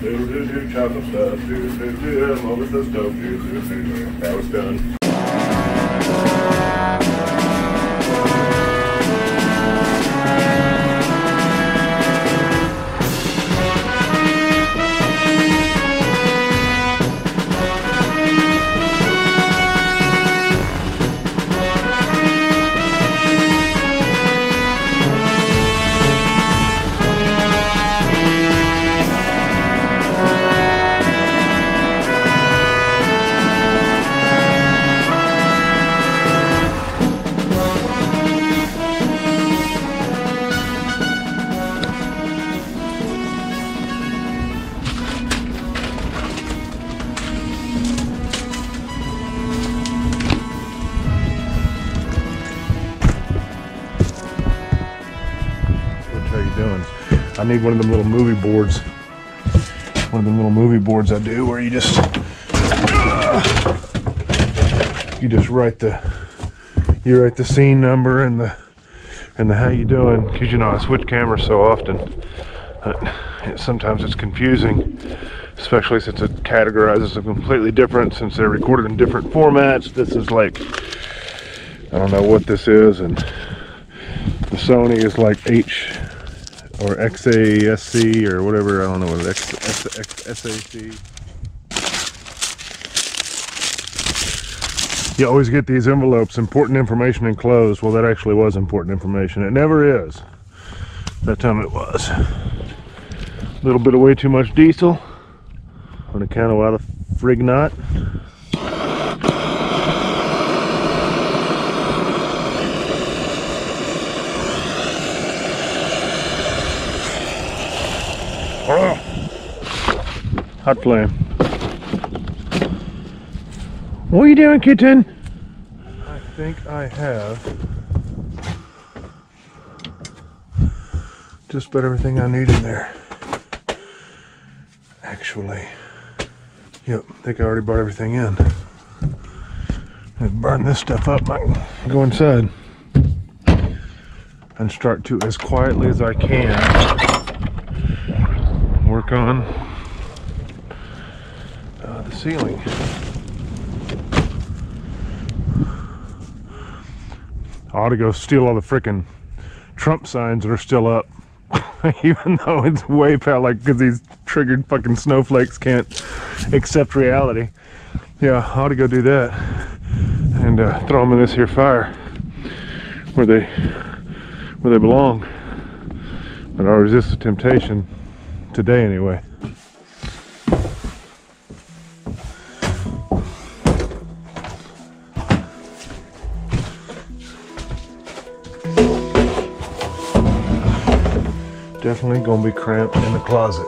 do do do chocolate stuff, do do do, I'm over the stove, do do do. That was done. Need one of them little movie boards. One of them little movie boards I do where you just you just write the you write the scene number and the and the how you doing because you know I switch cameras so often. Uh, it- sometimes it's confusing, especially since it categorizes them completely different since they're recorded in different formats. This is like I don't know what this is and the Sony is like H or XAVC or whatever. I don't know what it is. X. You always get these envelopes, important information enclosed. Well, that actually was important information. It never is. That time it was. A little bit of way too much diesel on account of why the frig not. Hot flame. What are you doing, kitten? I think I have just about everything I need in there. Actually, yep, I think I already brought everything in. Let's burn this stuff up. I can go inside and start to, as quietly as I can, work on ceiling. I ought to go steal all the frickin' Trump signs that are still up. Even though it's way past, like, because these triggered fucking snowflakes can't accept reality. Yeah, I ought to go do that and uh, throw them in this here fire where they where they belong. But I'll resist the temptation today anyway. Definitely gonna be cramped in the closet.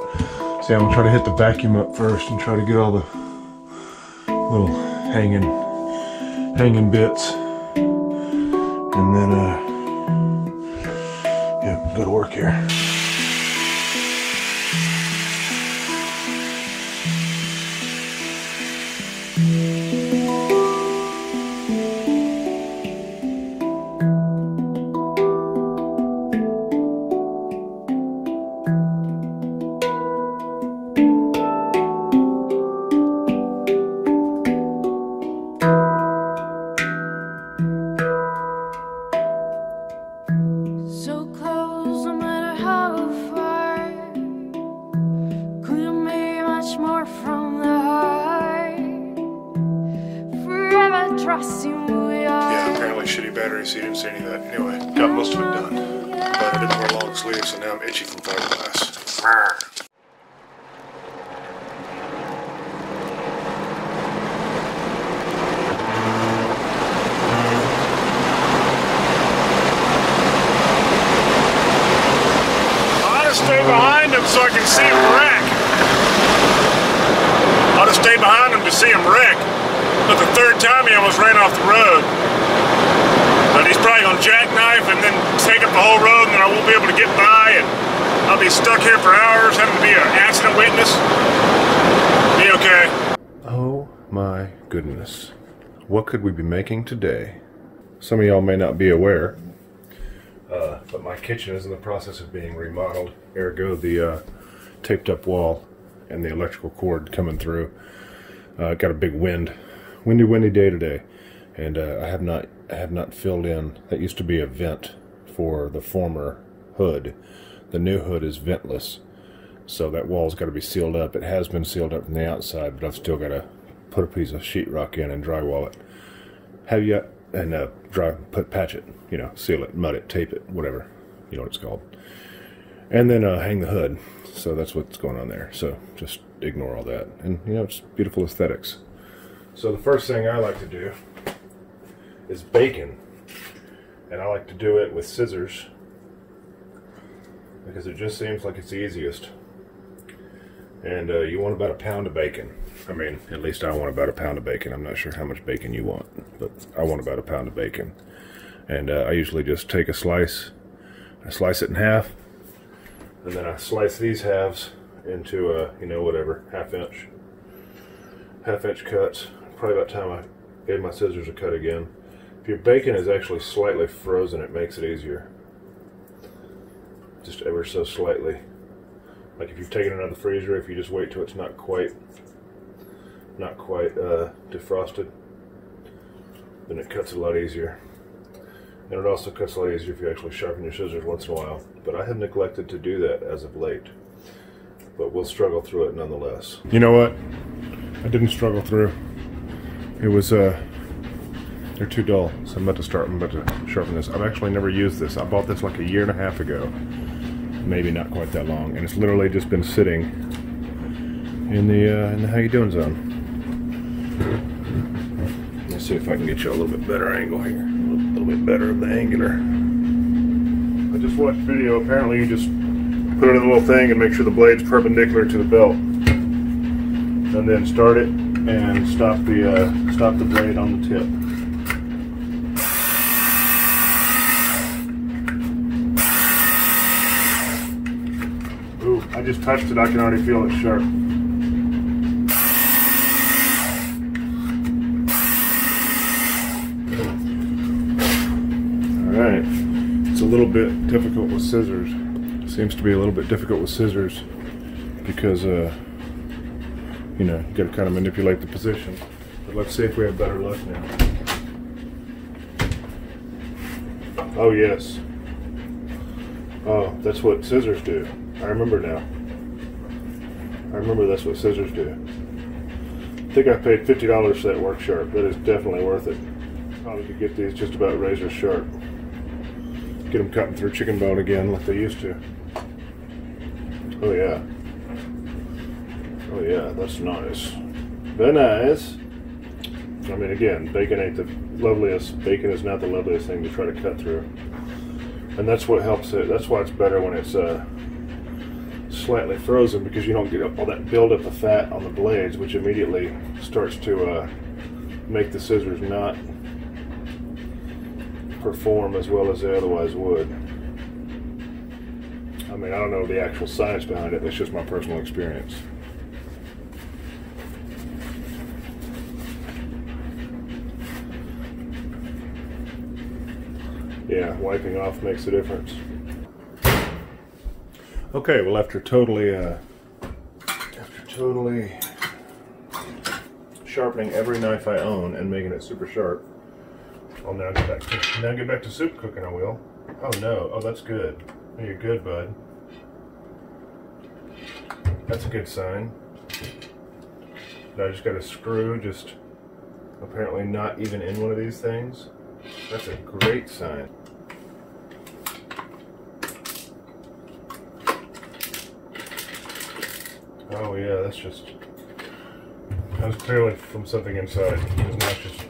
See, I'm gonna try to hit the vacuum up first and try to get all the little hanging hanging bits. And then uh so I can see wreck. I'll just stay behind him to see him wreck. But the third time he almost ran off the road. But he's probably gonna jackknife and then take up the whole road and then I won't be able to get by and I'll be stuck here for hours having to be an accident witness. Be okay. Oh my goodness. What could we be making today? Some of y'all may not be aware, uh, but my kitchen is in the process of being remodeled. Ergo, the uh, taped up wall and the electrical cord coming through. Uh, got a big wind, windy, windy day today, and uh, I have not I have not filled in. That used to be a vent for the former hood. The new hood is ventless, so that wall's got to be sealed up. It has been sealed up from the outside, but I've still got to put a piece of sheetrock in and drywall it. Have yet and uh, dry put patch it, you know, seal it, mud it, tape it, whatever, you know what it's called, and then uh, hang the hood. So that's what's going on there. So just ignore all that, and you know, it's beautiful aesthetics. So the first thing I like to do is bacon, and I like to do it with scissors because it just seems like it's the easiest. And uh, you want about a pound of bacon. I mean, at least I want about a pound of bacon. I'm not sure how much bacon you want, but I want about a pound of bacon. And uh, I usually just take a slice, I slice it in half, and then I slice these halves into, uh, you know, whatever, half inch, half inch cuts. Probably about time I gave my scissors a cut again. If your bacon is actually slightly frozen, it makes it easier. Just ever so slightly. Like if you've taken it out of the freezer, if you just wait till it's not quite, not quite uh, defrosted, then it cuts a lot easier. And it also cuts a lot easier if you actually sharpen your scissors once in a while. But I have neglected to do that as of late. But we'll struggle through it nonetheless. You know what? I didn't struggle through. It was, uh, they're too dull. So I'm about to start, I'm about to sharpen this. I've actually never used this. I bought this like a year and a half ago maybe not quite that long, and it's literally just been sitting in the uh, in the how you doing zone. Let's see if I can get you a little bit better angle here, little, little bit better of the angular. I just watched video. Apparently, you just put it in a little thing and make sure the blade's perpendicular to the belt, and then start it and stop the uh, stop the blade on the tip. Ooh, I just touched it. I can already feel it sharp. Alright. It's a little bit difficult with scissors. Seems to be a little bit difficult with scissors because, uh, you know, you gotta kind of manipulate the position. But let's see if we have better luck now. Oh, yes. Oh, that's what scissors do. I remember now. I remember that's what scissors do. I think I paid fifty dollars for that Work Sharp. That is definitely worth it. Probably could get these just about razor sharp. Get them cutting through chicken bone again like they used to. Oh yeah. Oh yeah, that's nice. Very nice. I mean, again, bacon ain't the loveliest. Bacon is not the loveliest thing to try to cut through, and that's what helps it. That's why it's better when it's uh, slightly frozen because you don't get all that buildup of fat on the blades, which immediately starts to uh, make the scissors not perform as well as they otherwise would. I mean, I don't know the actual science behind it. That's just my personal experience. Yeah, wiping off makes a difference. Okay, well after totally, uh, after totally sharpening every knife I own and making it super sharp, I'll now get back to, now get back to soup cooking I will. Oh no, oh that's good. Oh, you're good, bud. That's a good sign. I just got a screw just apparently not even in one of these things. That's a great sign. Oh yeah, that's just that was clearly from something inside. It's not just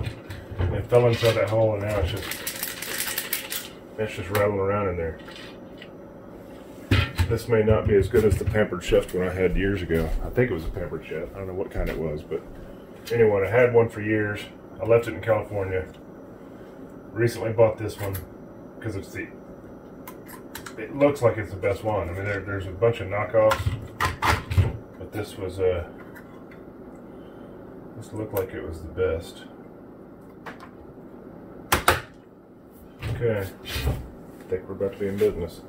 fell inside that hole and now it's just it's just rattling around in there. This may not be as good as the Pampered Chef one I had years ago. I think it was a Pampered Chef. I don't know what kind it was, but anyway, I had one for years. I left it in California. Recently bought this one because it's the it looks like it's the best one. I mean, there, there's a bunch of knockoffs but this was a uh, this looked like it was the best. Okay, I think we're about to be in business.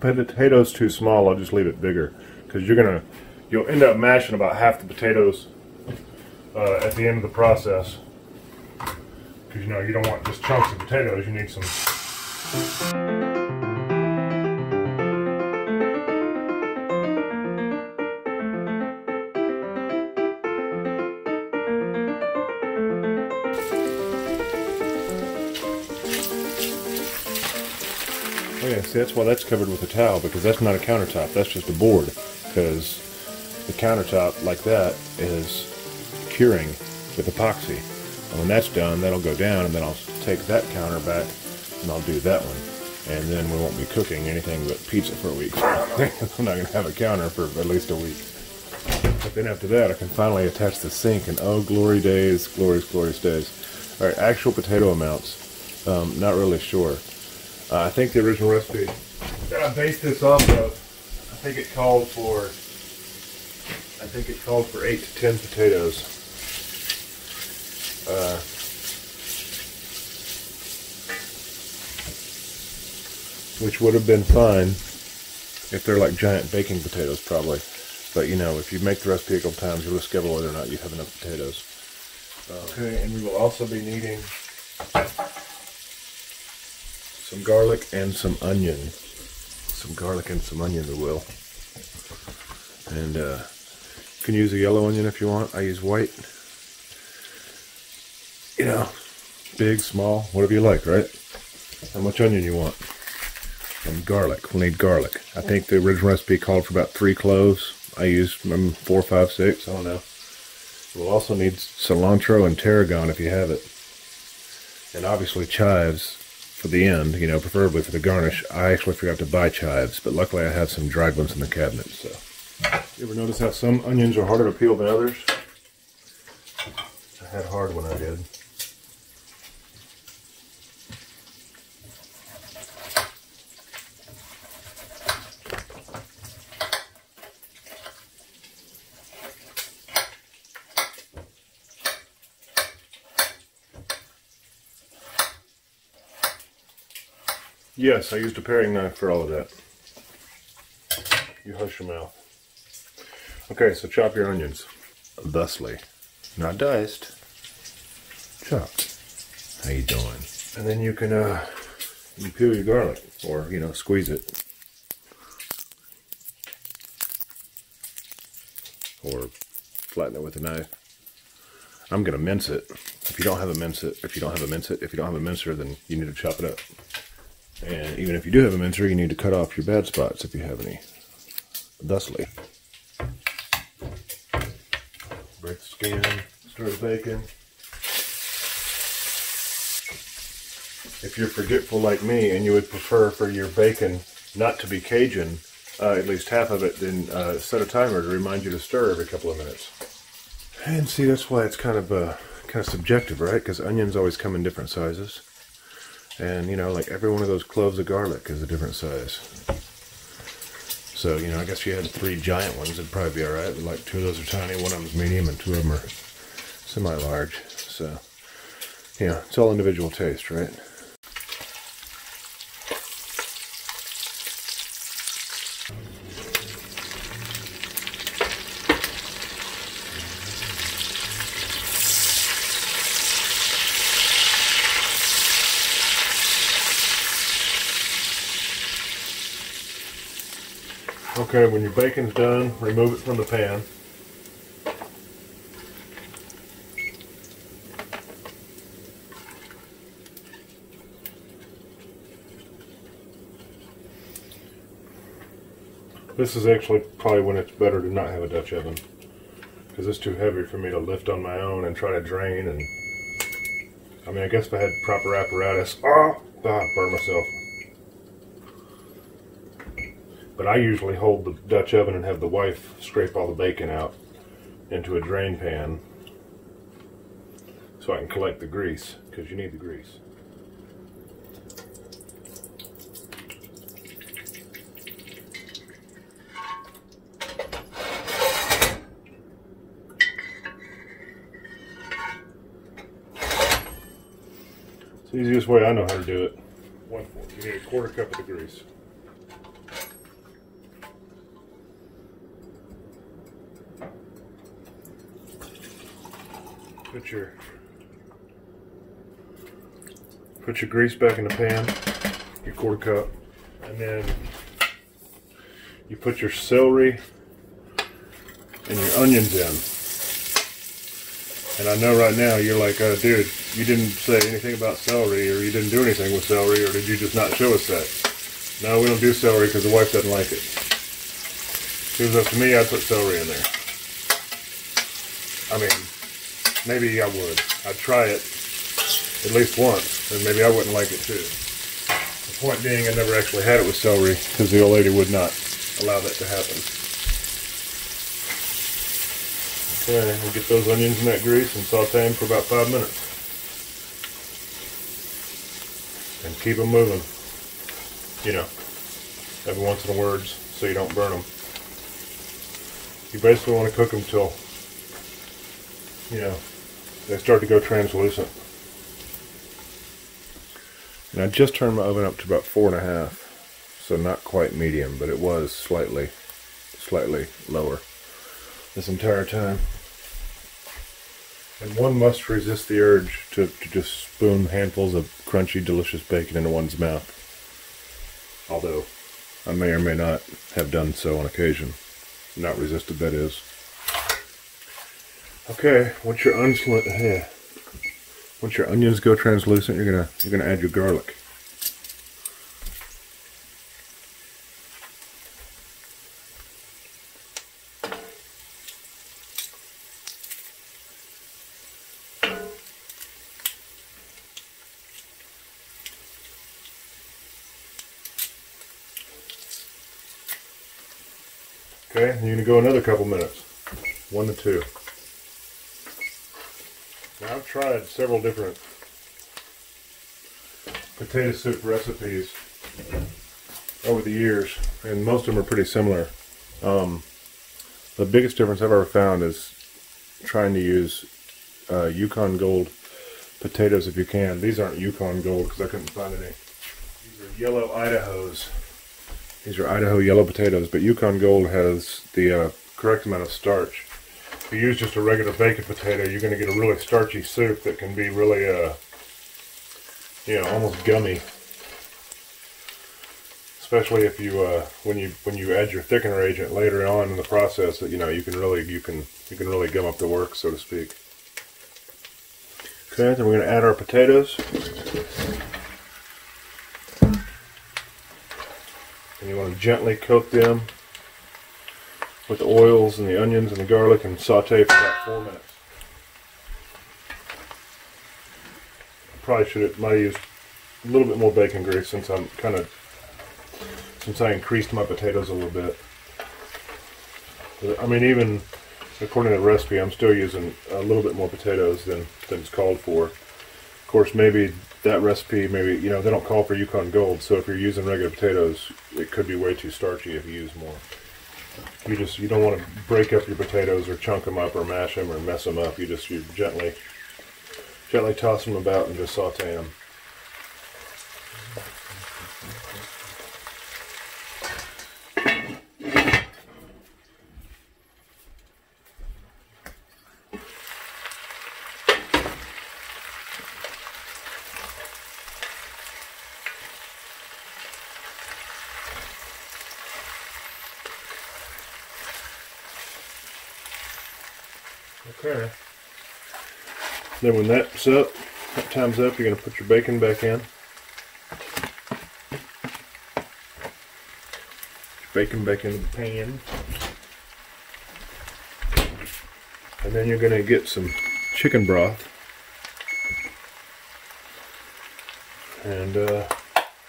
Potatoes too small, I'll just leave it bigger because you're gonna you'll end up mashing about half the potatoes uh, at the end of the process. Because you know you don't want just chunks of potatoes. You need some. That's why that's covered with a towel because that's not a countertop. That's just a board because the countertop like that is curing with epoxy. And when that's done, that'll go down, and then I'll take that counter back, and I'll do that one. And then we won't be cooking anything but pizza for a week. I'm not going to have a counter for at least a week. But then after that, I can finally attach the sink, and oh, glory days, glorious, glorious days. All right, actual potato amounts. Um, not really sure. Uh, I think the original recipe that I based this off of, I think it called for, I think it called for eight to ten potatoes. Uh, which would have been fine if they're like giant baking potatoes, probably. But you know, if you make the recipe a couple times, you'll discover whether or not you have enough potatoes. Okay, and we will also be needing some garlic and some onion. Some garlic and some onion, we will. And uh, you can use a yellow onion if you want. I use white. You know, big, small, whatever you like, right? How much onion you want. And garlic. We'll need garlic. I think the original recipe called for about three cloves. I used um, four, five, six. I don't know. We'll also need cilantro and tarragon if you have it. And obviously chives for the end, you know, preferably for the garnish. I actually forgot to buy chives, but luckily I have some dried ones in the cabinet, so. You ever notice how some onions are harder to peel than others? I had hard when I did. Yes, I used a paring knife for all of that. You hush your mouth. Okay, so chop your onions. Thusly. Not diced. Chopped. How you doing? And then you can uh you peel your garlic or, you know, squeeze it. Or flatten it with a knife. I'm gonna mince it. If you don't have a mince it, if you don't have a mince it, if you don't have a mincer, then you need to chop it up. And even if you do have a mincer, you need to cut off your bad spots if you have any. Thusly. Break the skin, stir the bacon. If you're forgetful like me and you would prefer for your bacon not to be Cajun, uh, at least half of it, then uh, set a timer to remind you to stir every couple of minutes. And see, that's why it's kind of uh, kind of subjective, right? Because onions always come in different sizes. And, you know, like every one of those cloves of garlic is a different size. So, you know, I guess if you had three giant ones, it'd probably be alright. Like two of those are tiny, one of them's medium, and two of them are semi-large. So, yeah, it's all individual taste, right? Okay, when your bacon's done, remove it from the pan. This is actually probably when it's better to not have a Dutch oven. Because it's too heavy for me to lift on my own and try to drain and... I mean, I guess if I had proper apparatus... Ah! Ah, burned myself. But I usually hold the Dutch oven and have the wife scrape all the bacon out into a drain pan so I can collect the grease, because you need the grease. It's the easiest way I know how to do it. One fourth. You need a quarter cup of the grease. Put your put your grease back in the pan, your quarter cup, and then you put your celery and your onions in. And I know right now you're like, uh, dude, you didn't say anything about celery, or you didn't do anything with celery, or did you just not show us that? No, we don't do celery because the wife doesn't like it. It was up to me, I'd put celery in there. I mean, maybe I would. I'd try it at least once, and maybe I wouldn't like it too. The point being, I never actually had it with celery because the old lady would not allow that to happen. Okay, we'll get those onions in that grease and saute them for about five minutes. And keep them moving. You know, every once in a words, so you don't burn them. You basically want to cook them till, you know, they start to go translucent. And I just turned my oven up to about four and a half, so not quite medium, but it was slightly, slightly lower this entire time. And one must resist the urge to, to just spoon handfuls of crunchy, delicious bacon into one's mouth. Although I may or may not have done so on occasion. Not resisted, that is. Okay, once your unslit here. Once your onions go translucent, you're gonna you're gonna add your garlic. Okay, you're gonna go another couple minutes. One to two. Tried several different potato soup recipes over the years, and most of them are pretty similar. Um, the biggest difference I've ever found is trying to use uh, Yukon Gold potatoes if you can. These aren't Yukon Gold because I couldn't find any. These are yellow Idahos. These are Idaho yellow potatoes, but Yukon Gold has the uh, correct amount of starch. If you use just a regular baked potato, you're going to get a really starchy soup that can be really, uh, you know, almost gummy. Especially if you, uh, when you when you add your thickener agent later on in the process, that you know you can really you can you can really gum up the work, so to speak. Okay, then we're going to add our potatoes. and you want to gently coat them with the oils and the onions and the garlic and saute for about four minutes. I probably should have might have used a little bit more bacon grease since I'm kind of since I increased my potatoes a little bit. I mean, even according to the recipe, I'm still using a little bit more potatoes than than it's called for. Of course, maybe that recipe, maybe, you know, they don't call for Yukon Gold, so if you're using regular potatoes, it could be way too starchy if you use more. You just, you don't want to break up your potatoes or chunk them up or mash them or mess them up. You just, you gently, gently toss them about and just saute them. Okay. Then when that's up, that time's up, you're going to put your bacon back in. Bacon back into the pan. And then you're going to get some chicken broth. And uh,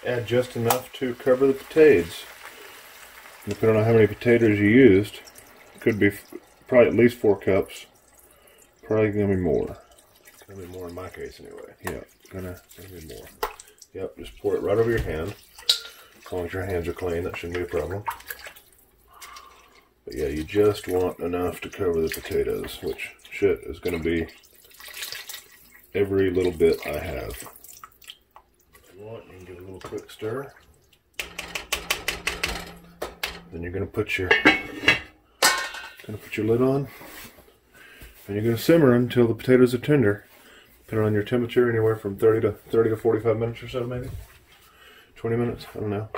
add just enough to cover the potatoes. Depending on how many potatoes you used, could be probably at least four cups. Probably gonna be more. Gonna be more in my case anyway. Yeah, gonna, gonna be more. Yep, just pour it right over your hand. As long as your hands are clean, that shouldn't be a problem. But yeah, you just want enough to cover the potatoes, which shit is gonna be every little bit I have. If you want, you can give it a little quick stir. Then you're gonna put your gonna put your lid on And you're going to simmer until the potatoes are tender. On your temperature, anywhere from 30 to 30 to 45 minutes or so, maybe. 20 minutes, I don't know.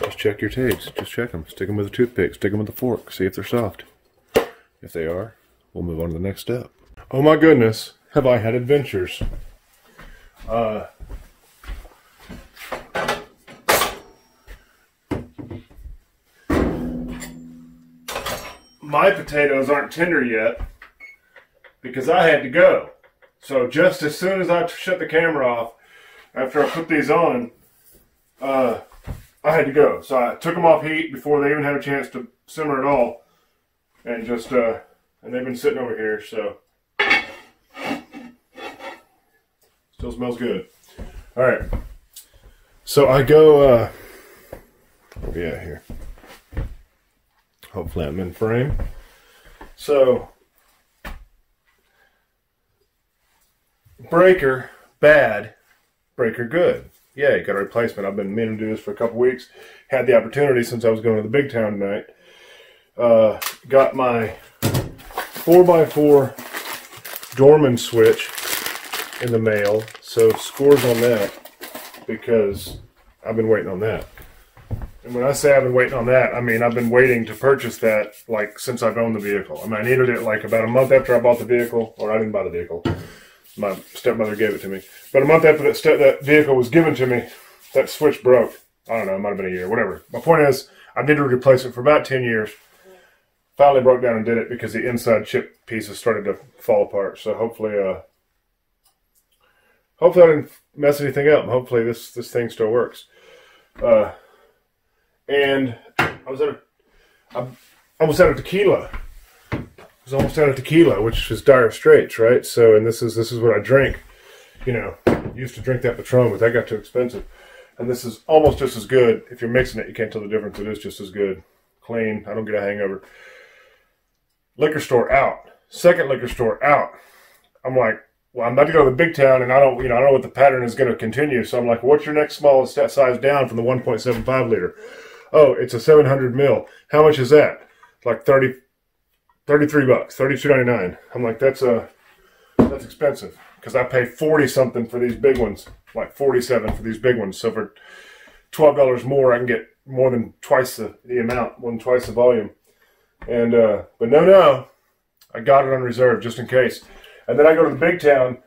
Just check your tapes. Just check them. Stick them with a toothpick. Stick them with a fork. See if they're soft. If they are, we'll move on to the next step. Oh my goodness, have I had adventures? Uh, my potatoes aren't tender yet because I had to go. So just as soon as I shut the camera off, after I put these on, uh, I had to go. So I took them off heat before they even had a chance to simmer at all, and just uh, and they've been sitting over here. So still smells good. All right. So I go. Uh, where we at here? Hopefully I'm in frame. So breaker bad, breaker good. Yeah, got a replacement. I've been meaning to do this for a couple weeks. Had the opportunity since I was going to the big town tonight. Uh, got my 4x4 Dorman switch in the mail. So scores on that because I've been waiting on that. And when I say I've been waiting on that, I mean I've been waiting to purchase that like since I've owned the vehicle. I mean I needed it like about a month after I bought the vehicle, or I didn't buy the vehicle. My stepmother gave it to me. But a month after that that vehicle was given to me, that switch broke. I don't know, it might have been a year, whatever. My point is, I needed to replace it for about ten years. Finally broke down and did it because the inside chip pieces started to fall apart. So hopefully, uh, hopefully I didn't mess anything up. Hopefully this this thing still works. Uh, and I was at a, I was at a tequila. Was almost out of tequila, which is dire straits, right? So, and this is this is what I drink. You know, used to drink that Patron, but that got too expensive. And this is almost just as good. If you're mixing it, you can't tell the difference. It is just as good, clean. I don't get a hangover. Liquor store out. Second liquor store out. I'm like, well, I'm about to go to the big town, and I don't, you know, I don't know what the pattern is going to continue. So I'm like, what's your next smallest size down from the 1.75 liter? Oh, it's a 700 mil. How much is that? Like 30, 33 bucks, 32.99. I'm like, that's a, that's expensive because I pay 40 something for these big ones, like 47 for these big ones. So for $12 more, I can get more than twice the, the amount, more than twice the volume. And, uh, but no, no, I got it on reserve just in case. And then I go to the big town,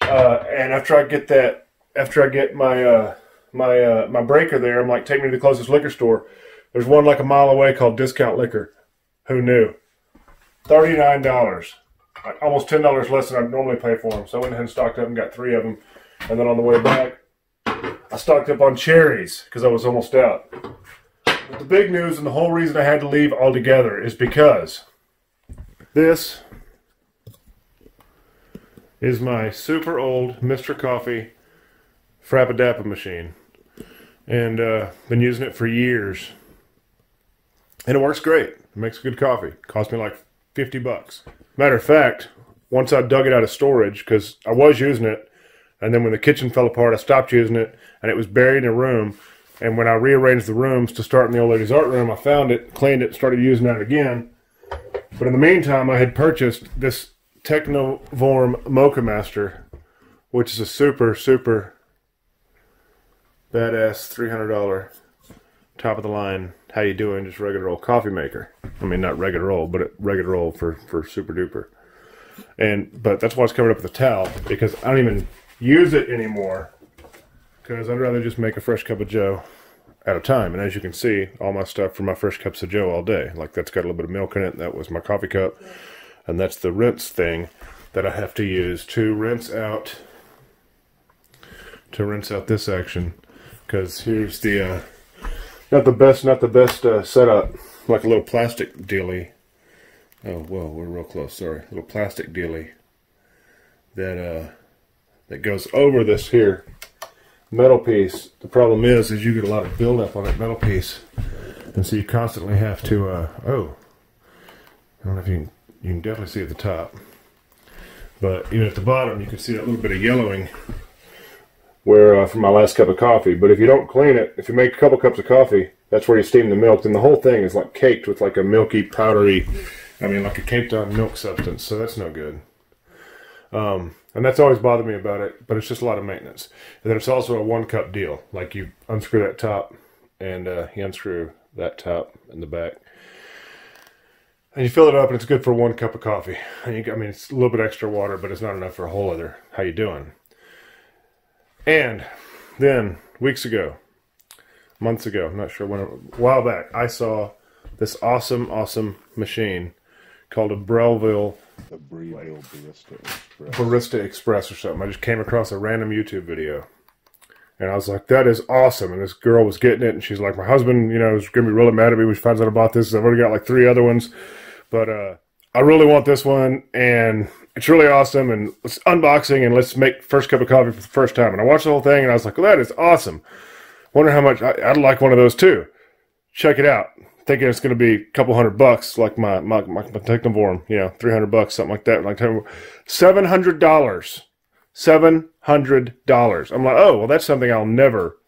uh, and after I get that, after I get my, uh, my uh, my breaker there. I'm like, take me to the closest liquor store. There's one like a mile away called Discount Liquor. Who knew? Thirty nine dollars, almost ten dollars less than I'd normally pay for them. So I went ahead and stocked up and got three of them. And then on the way back, I stocked up on cherries because I was almost out. But the big news and the whole reason I had to leave altogether is because this is my super old Mr. Coffee Frappadappa machine and uh, been using it for years. And it works great. It makes good coffee. Cost me like 50 bucks. Matter of fact, once I dug it out of storage, because I was using it, and then when the kitchen fell apart, I stopped using it, and it was buried in a room. And when I rearranged the rooms to start in the old lady's art room, I found it, cleaned it, started using it again. But in the meantime, I had purchased this Technovorm Mocha Master, which is a super, super badass $300 top of the line how you doing? Just regular old coffee maker. I mean not regular old but regular old for for super duper. And but that's why it's covered up with a towel because i don't even use it anymore because i'd rather just make a fresh cup of joe at a time. And as you can see all my stuff for my fresh cups of joe all day. Like that's got a little bit of milk in it. That was my coffee cup. And that's the rinse thing that i have to use to rinse out to rinse out this section because here's the uh, not the best, not the best uh, setup. Like a little plastic dealy. Oh well, we're real close. Sorry, a little plastic dealy that uh, that goes over this here metal piece. The problem is, is you get a lot of buildup on that metal piece, and so you constantly have to. Uh, oh, I don't know if you can. You can definitely see at the top, but even at the bottom, you can see that little bit of yellowing where uh, from my last cup of coffee. But if you don't clean it, if you make a couple cups of coffee, that's where you steam the milk. Then the whole thing is like caked with like a milky, powdery I mean, like a caked on milk substance, so that's no good. Um, and that's always bothered me about it, but it's just a lot of maintenance. And then it's also a one cup deal. Like you unscrew that top and uh, you unscrew that top in the back. And you fill it up and it's good for one cup of coffee. And you, I mean, it's a little bit extra water, but it's not enough for a whole other. How you doing? And then weeks ago, months ago, I'm not sure when, a while back, I saw this awesome, awesome machine called a Breville The Breville Barista Express. Barista Express or something. I just came across a random YouTube video. And I was like, that is awesome. And this girl was getting it. And she's like, my husband, you know, is going to be really mad at me when she finds out about this. I've already got like three other ones. But uh, I really want this one. And it's really awesome. And let's unboxing and let's make first cup of coffee for the first time. And I watched the whole thing and I was like, well, that is awesome. Wonder how much I, I'd like one of those too. Check it out. Thinking it's going to be a couple hundred bucks, like my my my, my Technivorm, you know, three hundred bucks, something like that. Like seven hundred dollars, seven hundred dollars. I'm like, oh well, that's something I'll never,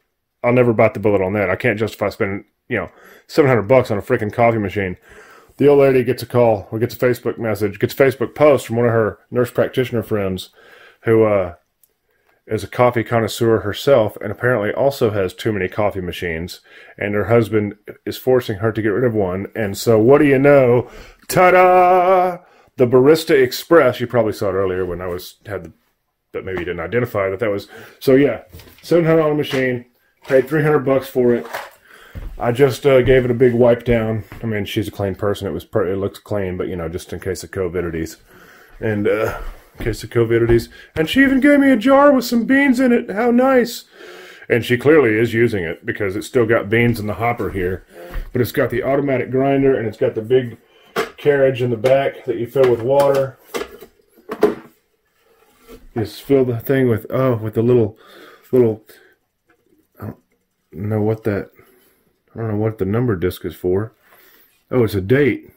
I'll never bite the bullet on that. I can't justify spending, you know, seven hundred bucks on a freaking coffee machine. The old lady gets a call or gets a Facebook message, gets a Facebook post from one of her nurse practitioner friends, who uh, is a coffee connoisseur herself and apparently also has too many coffee machines and her husband is forcing her to get rid of one. And so what do you know? Ta-da! The barista express you probably saw it earlier when i was had the but maybe you didn't identify that that was so yeah 700 on a machine paid 300 bucks for it i just uh, gave it a big wipe down. I mean she's a clean person. It was per- it looks clean but you know just in case of covidities. And uh in case of covidities. And she even gave me a jar with some beans in it. How nice. And she clearly is using it because it's still got beans in the hopper here. But it's got the automatic grinder and it's got the big carriage in the back that you fill with water. Just fill the thing with oh with the little little I don't know what that I don't know what the number disc is for oh it's a date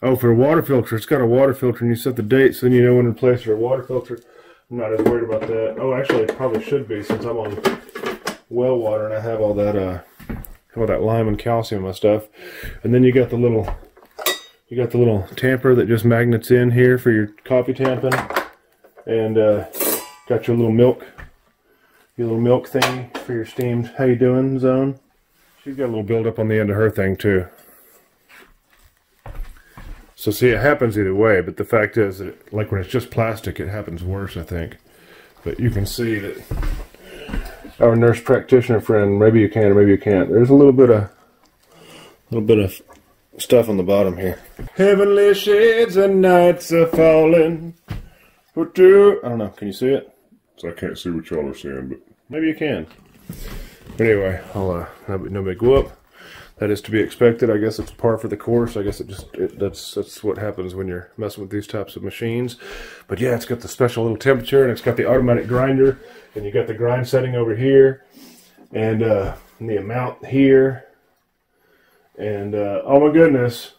Oh, for a water filter, it's got a water filter, and you set the date, so then you know when to replace your water filter. I'm not as worried about that. Oh, actually, it probably should be since I'm on well water and I have all that uh, all that lime and calcium and stuff. And then you got the little, you got the little tamper that just magnets in here for your coffee tamping, and uh, got your little milk, your little milk thing for your steamed. How you doing, zone? She's got a little build up on the end of her thing too. So see, it happens either way, but the fact is that, like when it's just plastic, it happens worse, I think. But you can see that our nurse practitioner friend, maybe you can or maybe you can't. There's a little bit of, a little bit of stuff on the bottom here. Heavenly shades and nights are falling. I don't know. Can you see it? So I can't see what y'all are saying, but Maybe you can. But anyway, I'll uh, no, big- no big whoop. That is to be expected. I guess it's par for the course. I guess it just it, that's that's what happens when you're messing with these types of machines. But yeah, it's got the special little temperature and it's got the automatic grinder and you got the grind setting over here and uh, the amount here. And uh, oh my goodness,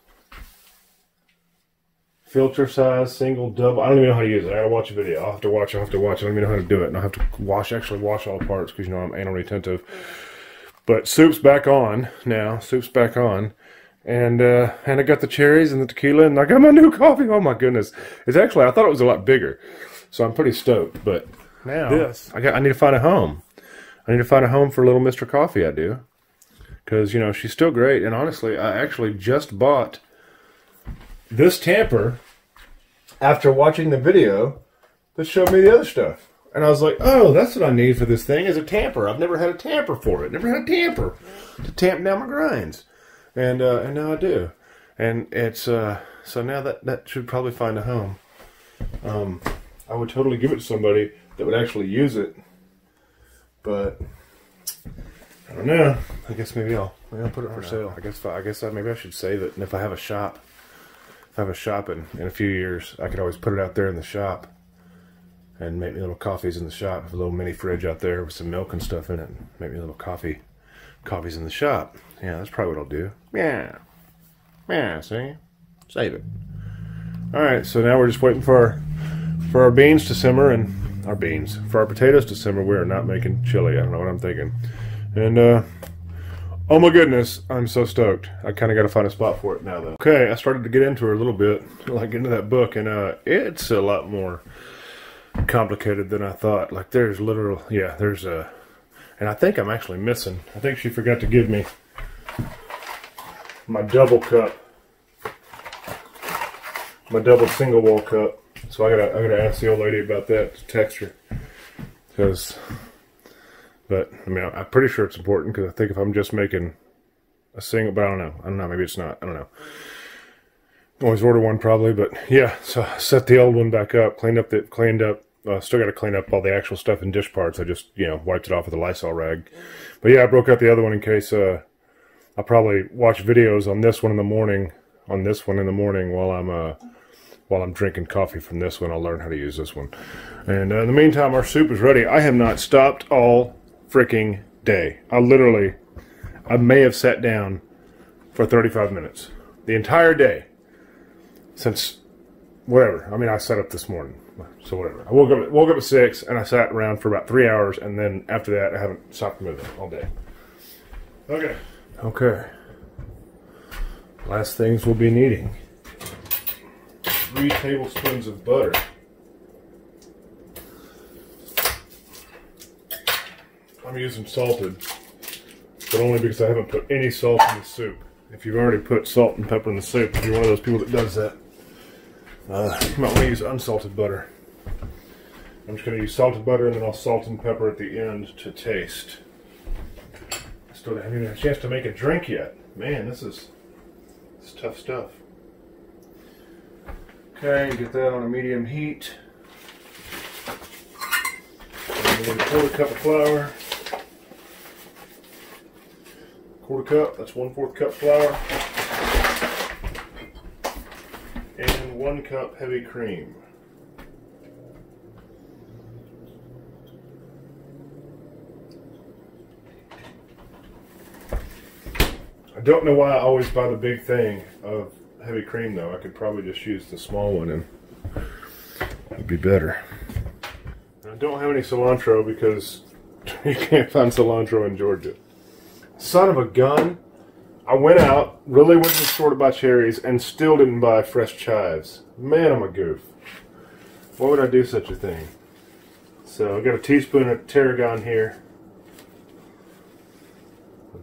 filter size, single, double. I don't even know how to use it. I gotta watch a video. I'll have to watch. I'll have to watch. I don't even know how to do it. And I'll have to wash, actually wash all the parts because you know I'm anal retentive. But soup's back on now. Soup's back on. And uh, and I got the cherries and the tequila and I got my new coffee. Oh my goodness. It's actually I thought it was a lot bigger. So I'm pretty stoked. But now This. I got I need to find a home. I need to find a home for little Mr. Coffee, I do. Because, you know, she's still great. And honestly, I actually just bought this tamper after watching the video that showed me the other stuff. And I was like, oh, that's what I need for this thing is a tamper. I've never had a tamper for it. Never had a tamper to tamp down my grinds. And uh, and now I do. And it's uh, so now that that should probably find a home. Um, I would totally give it to somebody that would actually use it. But I don't know. I guess maybe I'll maybe I'll put it for sale. I guess I guess I, maybe I should save it. And if I have a shop, have a shop in, in a few years, I could always put it out there in the shop and make me little coffees in the shop. A little mini fridge out there with some milk and stuff in it. Make me a little coffee, coffees in the shop. Yeah, that's probably what I'll do. Yeah, yeah. See, save it. All right, so now we're just waiting for our, for our beans to simmer and our beans for our potatoes to simmer. We are not making chili. I don't know what I'm thinking. And uh, Oh my goodness, I'm so stoked. I kind of got to find a spot for it now, though. Okay, I started to get into her a little bit, like into that book, and uh, it's a lot more complicated than I thought. Like, there's literal, yeah, there's a, and I think I'm actually missing. I think she forgot to give me my double cup, my double single wall cup. So I gotta, I gotta ask the old lady about that to text her, because but I mean, I'm pretty sure it's important because I think if I'm just making a single, but I don't know. I don't know. Maybe it's not. I don't know. Always order one probably, but yeah. So set the old one back up, cleaned up the cleaned up. Uh, still got to clean up all the actual stuff in dish parts. I just you know wiped it off with a Lysol rag. But yeah, I broke out the other one in case. Uh, I'll probably watch videos on this one in the morning. On this one in the morning while I'm uh while I'm drinking coffee from this one. I'll learn how to use this one. And uh, in the meantime, our soup is ready. I have not stopped all freaking day. I literally, I may have sat down for 35 minutes. The entire day. Since, whatever. I mean, I sat up this morning. So whatever. I woke up, woke up at 6 and I sat around for about 3 hours and then after that I haven't stopped moving all day. Okay. Okay. Last things we'll be needing. Three tablespoons of butter. I'm using salted, but only because I haven't put any salt in the soup. If you've already put salt and pepper in the soup, if you're one of those people that does that, uh, you might want to use unsalted butter. I'm just going to use salted butter and then I'll salt and pepper at the end to taste. I still haven't even had a chance to make a drink yet. Man, this is, this is tough stuff. Okay, get that on a medium heat. And then a cup of flour. Quarter cup, that's one fourth cup flour. And one cup heavy cream. I don't know why I always buy the big thing of heavy cream though. I could probably just use the small one and it'd be better. I don't have any cilantro because you can't find cilantro in Georgia. Son of a gun. I went out, really went to the store to buy cherries, and still didn't buy fresh chives. Man, I'm a goof. Why would I do such a thing? So I got a teaspoon of tarragon here.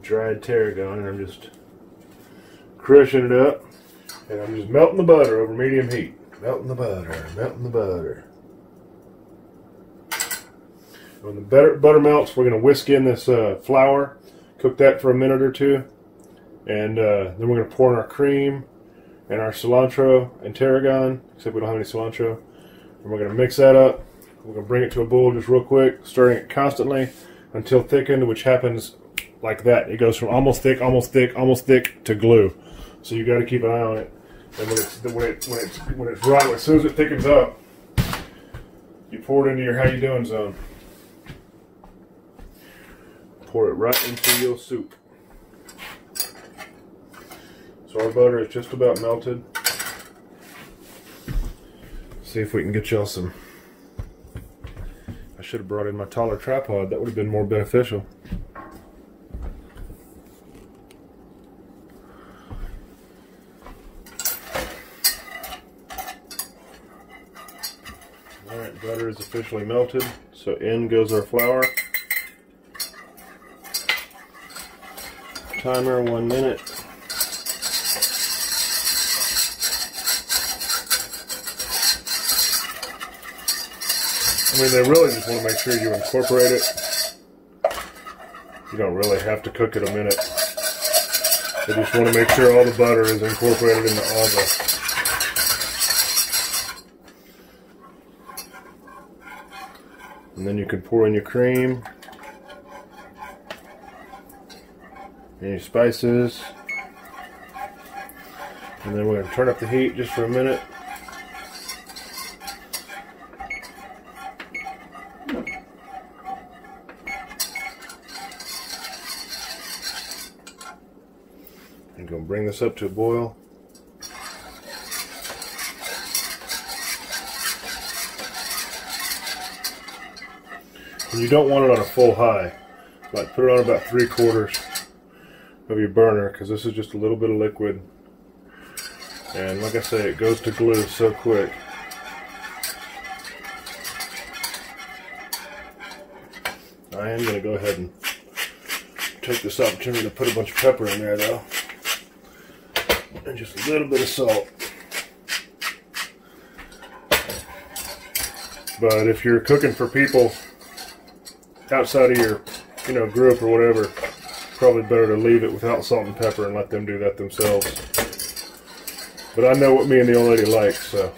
Dried tarragon, and I'm just crushing it up. And I'm just melting the butter over medium heat. Melting the butter, melting the butter. When the butter, butter melts, we're going to whisk in this uh, flour, cook that for a minute or two, and uh, then we're going to pour in our cream and our cilantro and tarragon, except we don't have any cilantro. And we're going to mix that up. We're going to bring it to a boil just real quick, stirring it constantly until thickened, which happens like that. It goes from almost thick, almost thick, almost thick to glue. So you got to keep an eye on it. And when it's when it when it's when it's right, as soon as it thickens up, you pour it into your how you doing zone. Pour it right into your soup. So our butter is just about melted. See if we can get y'all some. I should have brought in my taller tripod. That would have been more beneficial. Alright, butter is officially melted. So in goes our flour. Timer, one minute. I mean, they really just want to make sure you incorporate it. You don't really have to cook it a minute. They just want to make sure all the butter is incorporated into all the And then you can pour in your cream your spices. And then we're going to turn up the heat just for a minute. I'm going to bring this up to a boil. And you don't want it on a full high. Like put it on about three quarters. Of your burner because this is just a little bit of liquid. And like I say, it goes to glue so quick. I am going to go ahead and take this opportunity to put a bunch of pepper in there though. And just a little bit of salt. But if you're cooking for people outside of your, you know, group or whatever, probably better to leave it without salt and pepper and let them do that themselves. But I know what me and the old lady like, so.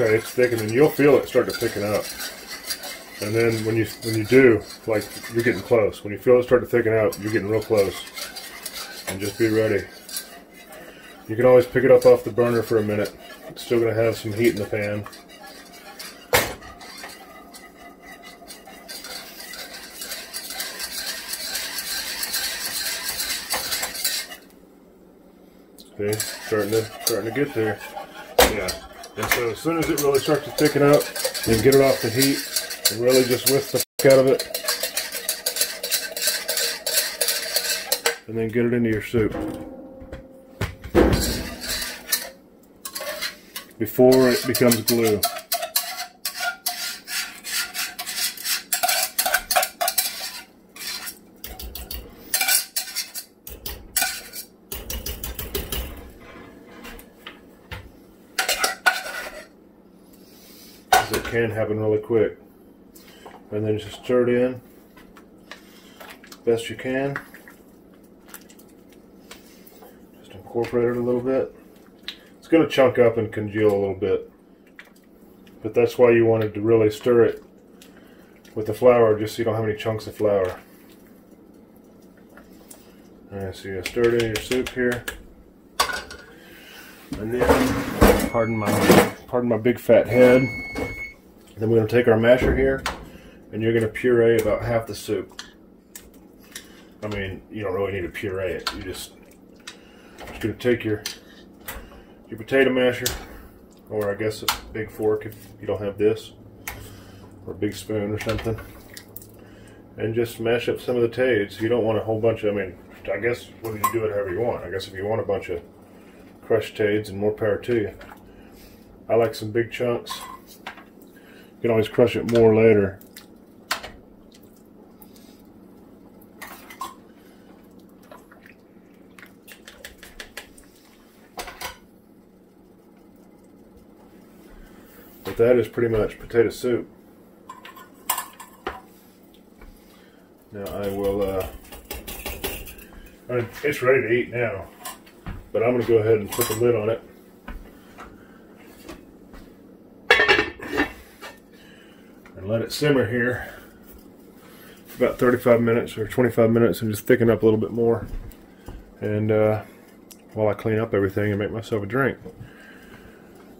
Okay, it's thickening. You'll feel it start to thicken up. And then when you when you do, like you're getting close. When you feel it start to thicken up, you're getting real close. And just be ready. You can always pick it up off the burner for a minute. It's still going to have some heat in the pan. See, starting to starting to get there. And so as soon as it really starts to thicken up, you get it off the heat and really just whisk the out of it. And then get it into your soup. Before it becomes glue. it happen really quick. And then just stir it in best you can. Just incorporate it a little bit. It's going to chunk up and congeal a little bit. But that's why you wanted to really stir it with the flour just so you don't have any chunks of flour. Alright, so you stir it in your soup here. And then, pardon my, pardon my big fat head. Then we're going to take our masher here, and you're going to puree about half the soup. I mean, you don't really need to puree it. You just just going to take your your potato masher, or I guess a big fork if you don't have this, or a big spoon or something, and just mash up some of the tades. You don't want a whole bunch of, I mean, I guess whether you do it however you want. I guess if you want a bunch of crushed tades, and more power to you. I like some big chunks. You can always crush it more later. But that is pretty much potato soup. Now I will, uh, I mean, it's ready to eat now, but I'm going to go ahead and put the lid on it. Let it simmer here for about 35 minutes or 25 minutes and just thicken up a little bit more. And uh, while I clean up everything and make myself a drink.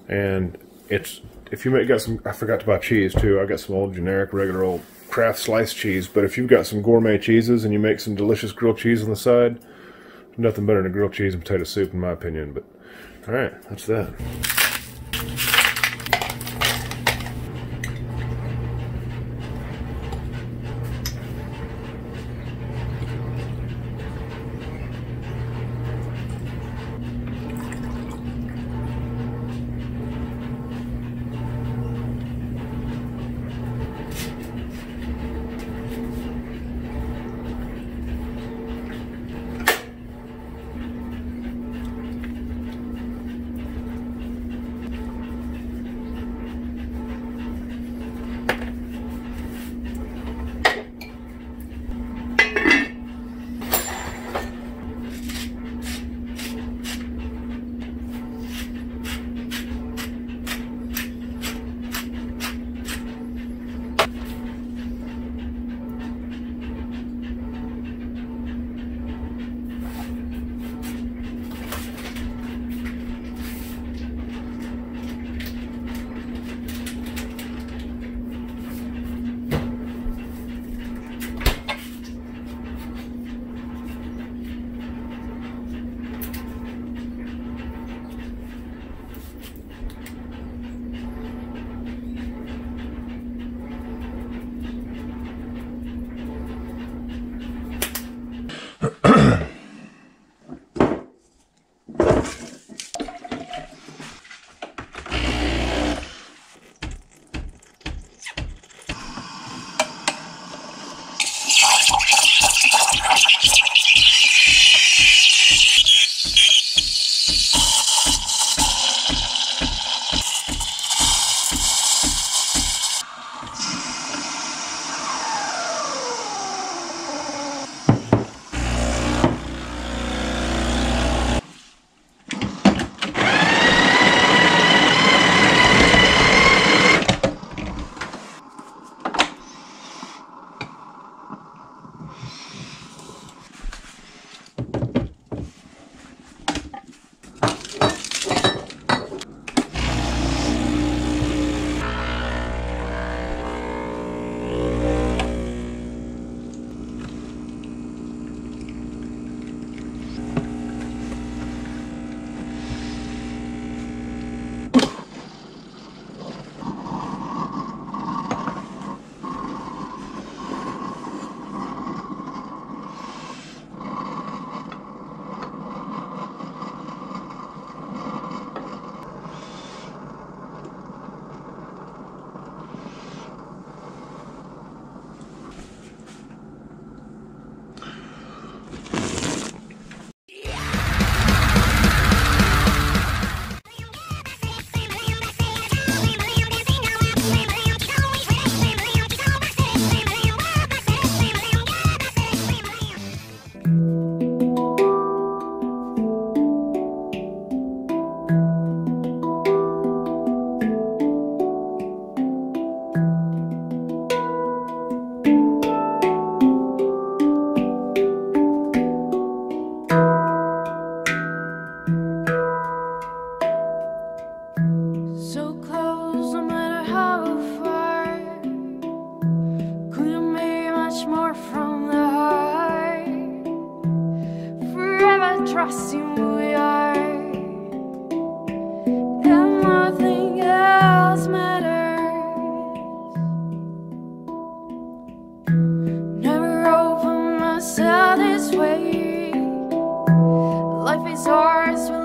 And it's, if you make, got some, I forgot to buy cheese too. I got some old generic regular old Kraft sliced cheese. But if you've got some gourmet cheeses and you make some delicious grilled cheese on the side, nothing better than a grilled cheese and potato soup in my opinion. But all right, that's that. Life is ours,